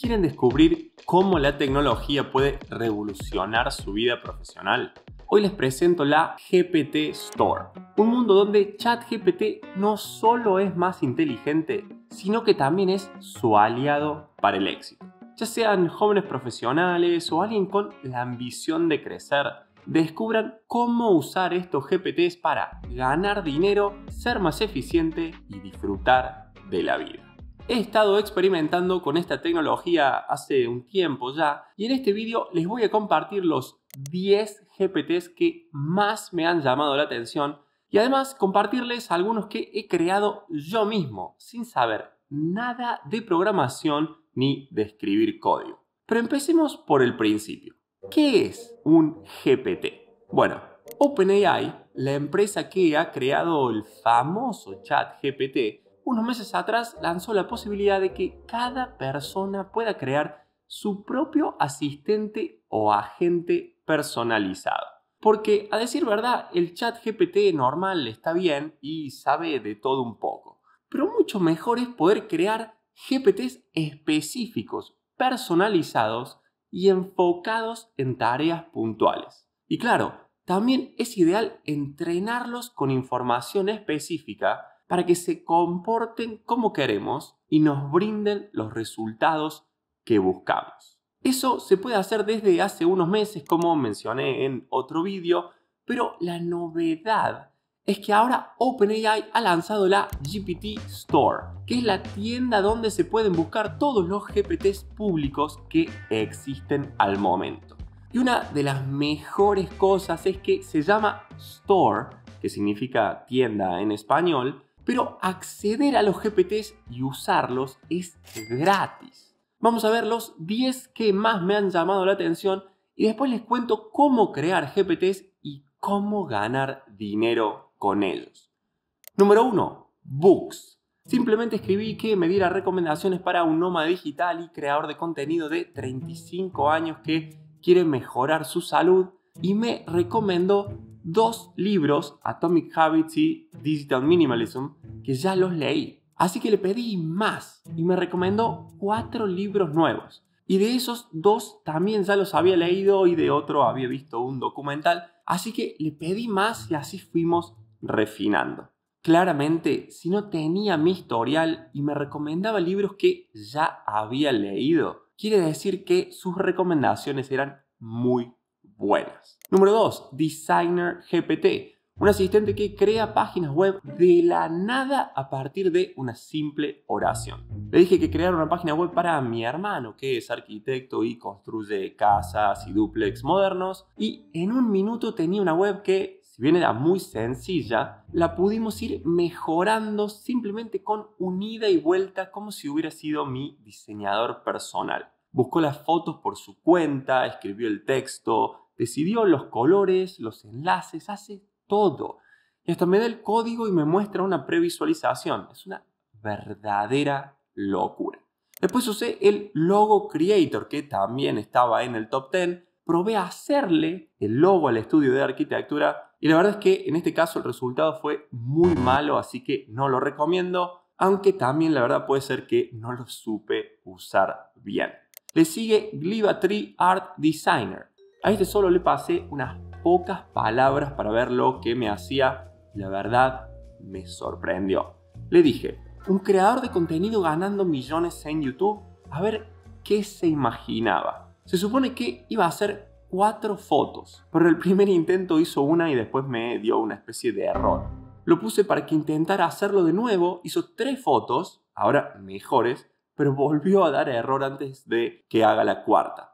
¿Quieren descubrir cómo la tecnología puede revolucionar su vida profesional? Hoy les presento la GPT Store, un mundo donde ChatGPT no solo es más inteligente, sino que también es su aliado para el éxito. Ya sean jóvenes profesionales o alguien con la ambición de crecer, descubran cómo usar estos GPTs para ganar dinero, ser más eficiente y disfrutar de la vida. He estado experimentando con esta tecnología hace un tiempo ya y en este vídeo les voy a compartir los 10 GPTs que más me han llamado la atención y además compartirles algunos que he creado yo mismo sin saber nada de programación ni de escribir código. Pero empecemos por el principio. ¿Qué es un GPT? Bueno, OpenAI, la empresa que ha creado el famoso chat GPT, unos meses atrás lanzó la posibilidad de que cada persona pueda crear su propio asistente o agente personalizado. Porque, a decir verdad, el chat GPT normal está bien y sabe de todo un poco. Pero mucho mejor es poder crear GPTs específicos, personalizados y enfocados en tareas puntuales. Y claro, también es ideal entrenarlos con información específica para que se comporten como queremos y nos brinden los resultados que buscamos. Eso se puede hacer desde hace unos meses, como mencioné en otro vídeo, pero la novedad es que ahora OpenAI ha lanzado la GPT Store, que es la tienda donde se pueden buscar todos los GPTs públicos que existen al momento. Y una de las mejores cosas es que se llama Store, que significa tienda en español, pero acceder a los GPTs y usarlos es gratis. Vamos a ver los 10 que más me han llamado la atención y después les cuento cómo crear GPTs y cómo ganar dinero con ellos. Número 1. Books. Simplemente escribí que me diera recomendaciones para un nómada digital y creador de contenido de 35 años que quiere mejorar su salud y me recomendó dos libros, Atomic Habits y Digital Minimalism, que ya los leí. Así que le pedí más y me recomendó cuatro libros nuevos. Y de esos dos también ya los había leído y de otro había visto un documental. Así que le pedí más y así fuimos refinando. Claramente, si no tenía mi historial y me recomendaba libros que ya había leído, quiere decir que sus recomendaciones eran muy buenas. Número 2. Designer GPT. Un asistente que crea páginas web de la nada a partir de una simple oración. Le dije que creara una página web para mi hermano, que es arquitecto y construye casas y duplex modernos, y en un minuto tenía una web que, si bien era muy sencilla, la pudimos ir mejorando simplemente con un ida y vuelta como si hubiera sido mi diseñador personal. Buscó las fotos por su cuenta, escribió el texto, decidió los colores, los enlaces, hace todo. Y hasta me da el código y me muestra una previsualización. Es una verdadera locura. Después usé el Logo Creator, que también estaba en el top 10. Probé a hacerle el logo al estudio de arquitectura y la verdad es que en este caso el resultado fue muy malo, así que no lo recomiendo, aunque también la verdad puede ser que no lo supe usar bien. Le sigue Gliva3 Art Designer. A este solo le pasé unas pocas palabras para ver lo que me hacía y la verdad me sorprendió. Le dije, un creador de contenido ganando millones en YouTube, a ver qué se imaginaba. Se supone que iba a hacer cuatro fotos, pero el primer intento hizo una y después me dio una especie de error. Lo puse para que intentara hacerlo de nuevo, hizo tres fotos, ahora mejores, pero volvió a dar error antes de que haga la cuarta.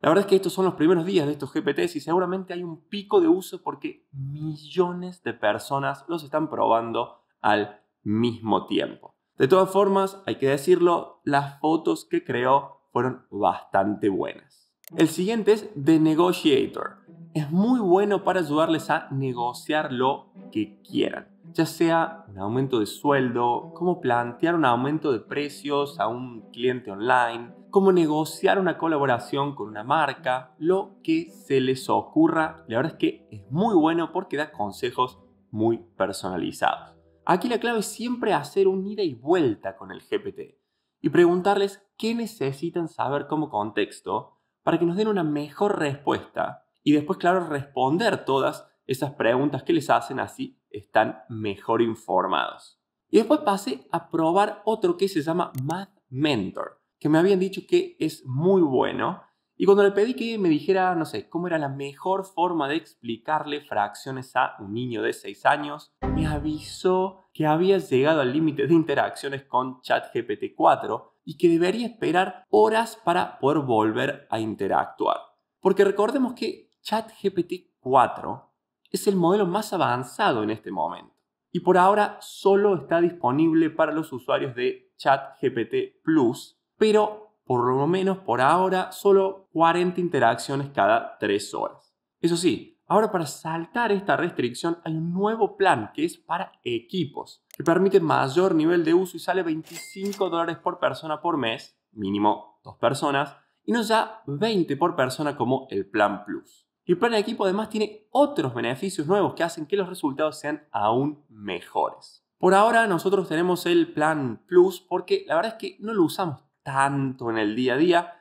La verdad es que estos son los primeros días de estos GPTs y seguramente hay un pico de uso porque millones de personas los están probando al mismo tiempo. De todas formas, hay que decirlo, las fotos que creó fueron bastante buenas. El siguiente es The Negotiator. Es muy bueno para ayudarles a negociar lo que quieran ya sea un aumento de sueldo, cómo plantear un aumento de precios a un cliente online, cómo negociar una colaboración con una marca, lo que se les ocurra. La verdad es que es muy bueno porque da consejos muy personalizados. Aquí la clave es siempre hacer un ida y vuelta con el GPT. y preguntarles qué necesitan saber como contexto para que nos den una mejor respuesta y después, claro, responder todas esas preguntas que les hacen así están mejor informados. Y después pasé a probar otro que se llama Math Mentor, que me habían dicho que es muy bueno. Y cuando le pedí que me dijera, no sé, cómo era la mejor forma de explicarle fracciones a un niño de 6 años, me avisó que había llegado al límite de interacciones con ChatGPT 4 y que debería esperar horas para poder volver a interactuar. Porque recordemos que ChatGPT 4 es el modelo más avanzado en este momento y por ahora solo está disponible para los usuarios de ChatGPT Plus, pero por lo menos por ahora solo 40 interacciones cada 3 horas. Eso sí, ahora para saltar esta restricción hay un nuevo plan que es para equipos, que permite mayor nivel de uso y sale 25 dólares por persona por mes, mínimo dos personas, y no ya 20 por persona como el plan Plus. Y el plan de equipo además tiene otros beneficios nuevos que hacen que los resultados sean aún mejores. Por ahora nosotros tenemos el plan Plus porque la verdad es que no lo usamos tanto en el día a día,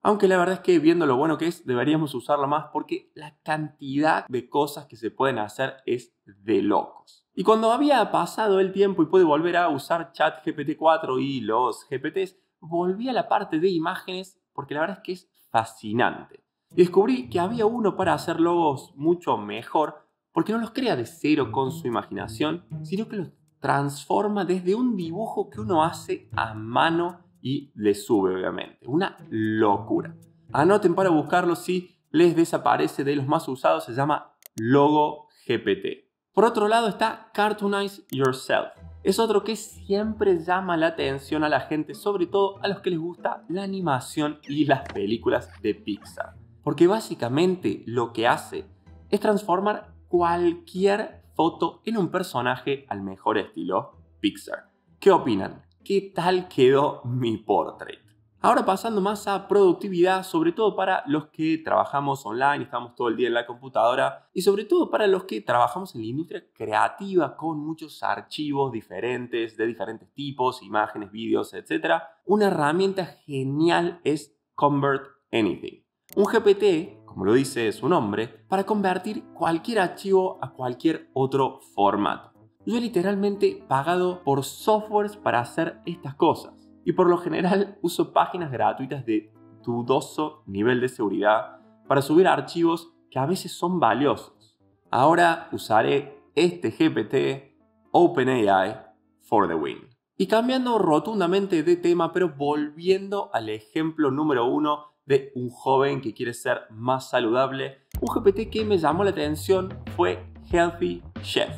aunque la verdad es que viendo lo bueno que es deberíamos usarlo más porque la cantidad de cosas que se pueden hacer es de locos. Y cuando había pasado el tiempo y pude volver a usar Chat GPT 4 y los GPTs, volví a la parte de imágenes porque la verdad es que es fascinante. Y descubrí que había uno para hacer logos mucho mejor, porque no los crea de cero con su imaginación, sino que los transforma desde un dibujo que uno hace a mano y le sube, obviamente. Una locura. Anoten para buscarlo si les desaparece de los más usados, se llama Logo GPT. Por otro lado está Cartoonize Yourself. Es otro que siempre llama la atención a la gente, sobre todo a los que les gusta la animación y las películas de Pixar. Porque básicamente lo que hace es transformar cualquier foto en un personaje al mejor estilo Pixar. ¿Qué opinan? ¿Qué tal quedó mi portrait? Ahora pasando más a productividad, sobre todo para los que trabajamos online, estamos todo el día en la computadora y sobre todo para los que trabajamos en la industria creativa con muchos archivos diferentes, de diferentes tipos, imágenes, vídeos, etc. Una herramienta genial es Convert Anything. Un GPT, como lo dice su nombre, para convertir cualquier archivo a cualquier otro formato. Yo he literalmente pagado por softwares para hacer estas cosas y por lo general uso páginas gratuitas de dudoso nivel de seguridad para subir archivos que a veces son valiosos. Ahora usaré este GPT OpenAI for the win. Y cambiando rotundamente de tema, pero volviendo al ejemplo número uno de un joven que quiere ser más saludable. Un GPT que me llamó la atención fue Healthy Chef,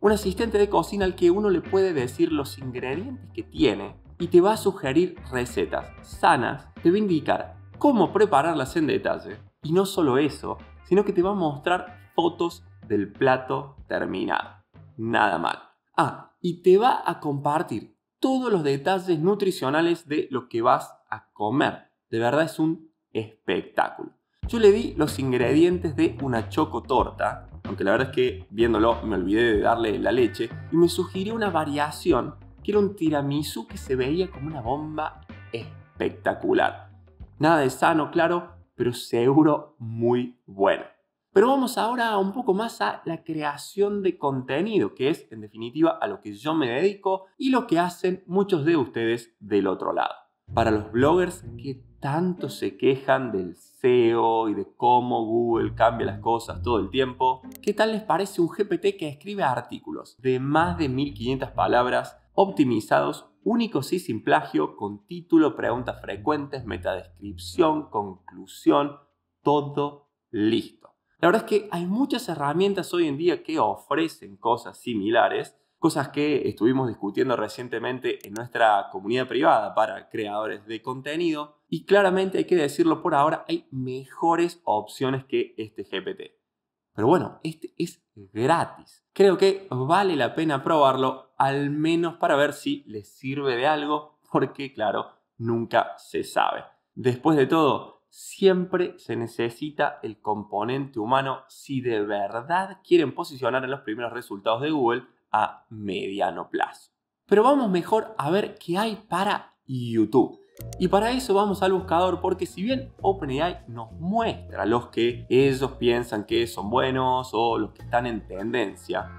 un asistente de cocina al que uno le puede decir los ingredientes que tiene y te va a sugerir recetas sanas, te va a indicar cómo prepararlas en detalle. Y no solo eso, sino que te va a mostrar fotos del plato terminado. Nada mal. Ah, y te va a compartir todos los detalles nutricionales de lo que vas a comer. De verdad es un espectáculo. Yo le di los ingredientes de una choco torta, aunque la verdad es que viéndolo me olvidé de darle la leche, y me sugirió una variación que era un tiramisú que se veía como una bomba espectacular. Nada de sano, claro, pero seguro muy bueno. Pero vamos ahora un poco más a la creación de contenido, que es en definitiva a lo que yo me dedico y lo que hacen muchos de ustedes del otro lado. Para los bloggers que tanto se quejan del SEO y de cómo Google cambia las cosas todo el tiempo, ¿qué tal les parece un GPT que escribe artículos de más de 1500 palabras optimizados, únicos y sin plagio, con título, preguntas frecuentes, metadescripción, conclusión, todo listo? La verdad es que hay muchas herramientas hoy en día que ofrecen cosas similares cosas que estuvimos discutiendo recientemente en nuestra comunidad privada para creadores de contenido y claramente hay que decirlo por ahora, hay mejores opciones que este GPT. Pero bueno, este es gratis. Creo que vale la pena probarlo, al menos para ver si les sirve de algo, porque claro, nunca se sabe. Después de todo, siempre se necesita el componente humano si de verdad quieren posicionar en los primeros resultados de Google a mediano plazo. Pero vamos mejor a ver qué hay para YouTube. Y para eso vamos al buscador porque si bien OpenAI nos muestra los que ellos piensan que son buenos o los que están en tendencia,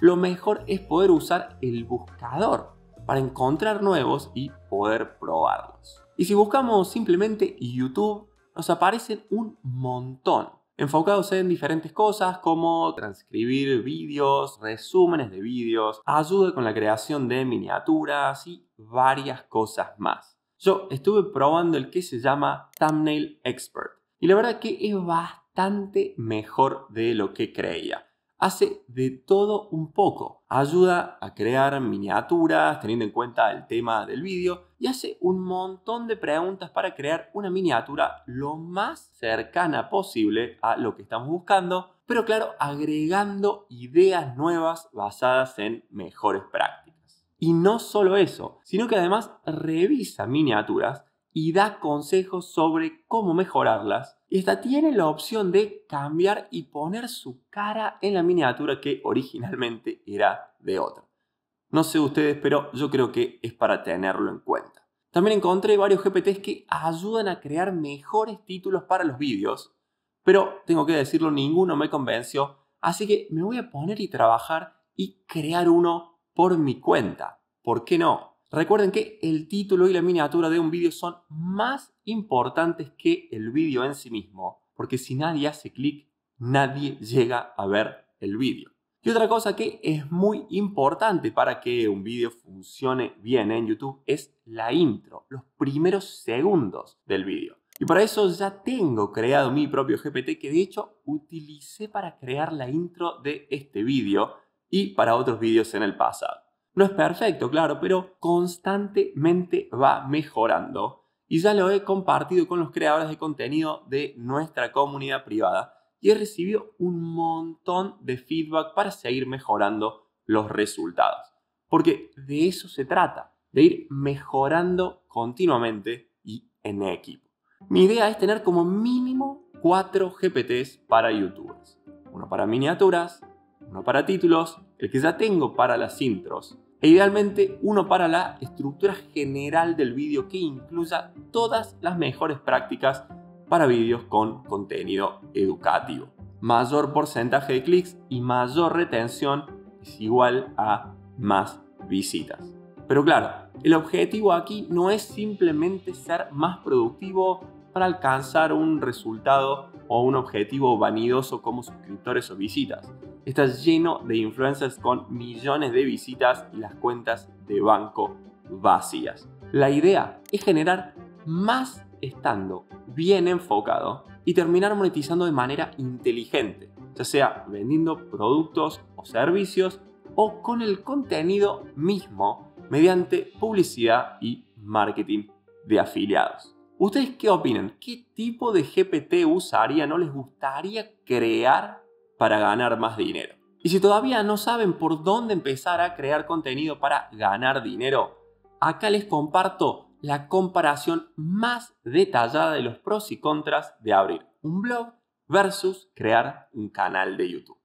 lo mejor es poder usar el buscador para encontrar nuevos y poder probarlos. Y si buscamos simplemente YouTube, nos aparecen un montón, enfocados en diferentes cosas como transcribir vídeos, resúmenes de vídeos, ayuda con la creación de miniaturas y varias cosas más. Yo estuve probando el que se llama Thumbnail Expert y la verdad que es bastante mejor de lo que creía hace de todo un poco. Ayuda a crear miniaturas teniendo en cuenta el tema del vídeo y hace un montón de preguntas para crear una miniatura lo más cercana posible a lo que estamos buscando, pero claro, agregando ideas nuevas basadas en mejores prácticas. Y no solo eso, sino que además revisa miniaturas y da consejos sobre cómo mejorarlas. Y esta tiene la opción de cambiar y poner su cara en la miniatura que originalmente era de otra. No sé ustedes, pero yo creo que es para tenerlo en cuenta. También encontré varios GPTs que ayudan a crear mejores títulos para los vídeos, pero tengo que decirlo, ninguno me convenció, así que me voy a poner y trabajar y crear uno por mi cuenta. ¿Por qué no? Recuerden que el título y la miniatura de un vídeo son más importantes que el vídeo en sí mismo, porque si nadie hace clic, nadie llega a ver el vídeo. Y otra cosa que es muy importante para que un vídeo funcione bien en YouTube es la intro, los primeros segundos del vídeo. Y para eso ya tengo creado mi propio GPT que de hecho utilicé para crear la intro de este vídeo y para otros vídeos en el pasado. No es perfecto, claro, pero constantemente va mejorando. Y ya lo he compartido con los creadores de contenido de nuestra comunidad privada y he recibido un montón de feedback para seguir mejorando los resultados. Porque de eso se trata, de ir mejorando continuamente y en equipo. Mi idea es tener como mínimo 4 GPTs para youtubers. Uno para miniaturas, uno para títulos, el que ya tengo para las intros e idealmente uno para la estructura general del vídeo que incluya todas las mejores prácticas para vídeos con contenido educativo. Mayor porcentaje de clics y mayor retención es igual a más visitas. Pero claro, el objetivo aquí no es simplemente ser más productivo para alcanzar un resultado o un objetivo vanidoso como suscriptores o visitas. Está lleno de influencers con millones de visitas y las cuentas de banco vacías. La idea es generar más estando bien enfocado y terminar monetizando de manera inteligente, ya sea vendiendo productos o servicios o con el contenido mismo mediante publicidad y marketing de afiliados. ¿Ustedes qué opinan? ¿Qué tipo de GPT usarían o les gustaría crear para ganar más dinero? Y si todavía no saben por dónde empezar a crear contenido para ganar dinero, acá les comparto la comparación más detallada de los pros y contras de abrir un blog versus crear un canal de YouTube.